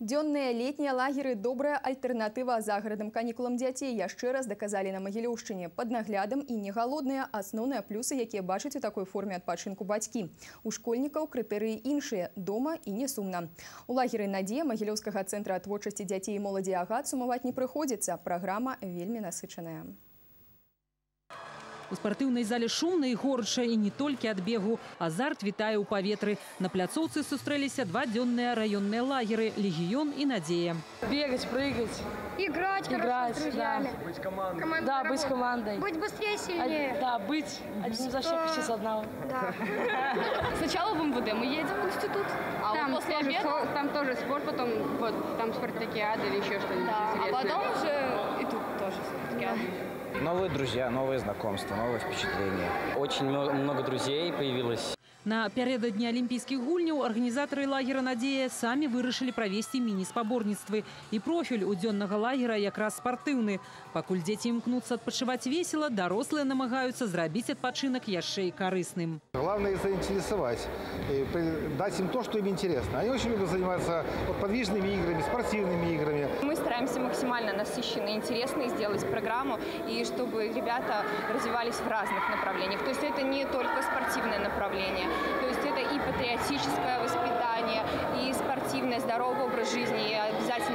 Дзённыя летнія лагеры добрая альтэрнатыва загарадным канікулам дзяцей яшчэ раз даказалі на магілёўшчыне пад наглядам і не галодныя асноўныя плюсы, якія бачаць у такой форме адпачынку бацькі. У школьнікаў крытэрыі іншыя дома і не сумна. У лагеры надзея магілёўскага цэнтра творчасці дзяцей і моладзі агат сумаваць не прыходзіцца. Праграма вельмі насычаная. У спартыўнай зале шумна і горача і не толькі ад бегу. Азарт вітае ў паветры. На пляцоўцы сустрэліся два дзённыя раённыя лагеры «Легіён» і «Надзея». Бегать, прыгать. Играть, Играть, хорошо с друзьями. да. Быть командой. Командной Да, быть работой. командой. Быть быстрее, Од- сильнее. Да, быть одним защекавшись с одного. Да. Сначала в МВД мы едем в институт, а Там вот после тоже, обеда, со- там тоже спорт, потом вот там спартакиада или еще что-нибудь да, а интересное. потом уже Новые друзья, новые знакомства, новые впечатления. Очень много, много друзей появилось. Напярэдадні алімпійскіх гульняў арганізатары лагера «Надзея» самі вырашылі правесці міні-спаборніцтвы. І профіль у дзённага лагера якраз спартыўны. Пакуль дзеці імкнуцца адпачываць весела, дарослыя намагаюцца зрабіць адпачынак яшчэ і карысным. Главное их заинтересовать, и при- дать им то, что им интересно. Они очень любят заниматься вот, подвижными играми, спортивными играми. Мы стараемся максимально насыщенной, интересной сделать программу, и чтобы ребята развивались в разных направлениях. То есть это не только спортивное направление, то есть это и патриотическое воспитание, и спортивное, здоровый образ жизни, и обязательно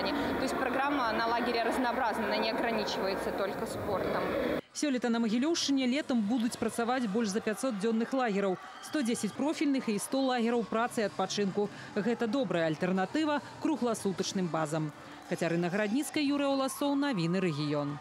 духовное воспитание. То есть программа на лагере разнообразна, она не ограничивается только спортом. Сёлета на Магілёўшчыне летом будуць працаваць больш за 500 дзённых лагераў, 110 профільных і 100 лагераў працы і адпачынку. Гэта добрая альтэрнатыва кругласутачным базам. Кацярына Градніцкая, Юрыя Уласоў, навіны рэгіён.